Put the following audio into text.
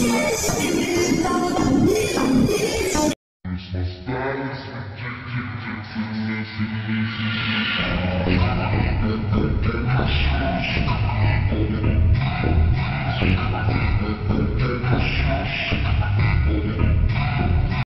Christmas time is Thank